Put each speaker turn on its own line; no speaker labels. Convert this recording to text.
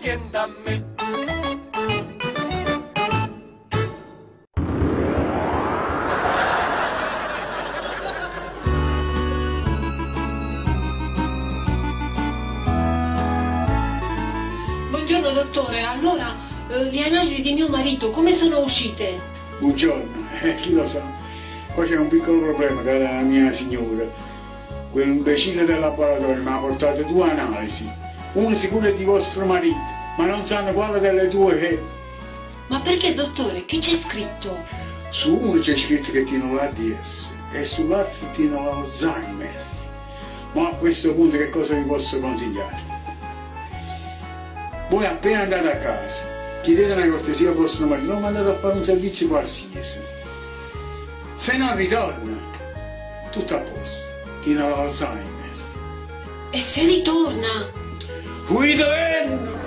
me.
Buongiorno dottore, allora eh, le analisi di mio marito come sono uscite?
Buongiorno, eh, chi lo sa. Poi c'è un piccolo problema, cara mia signora. Quell'imbecille del laboratorio mi ha portato due analisi. Una sicura è di vostro marito, ma non sanno quale delle due è.
Ma perché dottore? Che c'è scritto?
Su uno c'è scritto che tiene l'ADS e sull'altro tiene l'Alzheimer. Ma a questo punto che cosa vi posso consigliare? Voi appena andate a casa, chiedete una cortesia al vostro marito, non mandate a fare un servizio qualsiasi. Se non ritorna, tutto a posto, tiene l'Alzheimer.
E se ritorna?
We the end!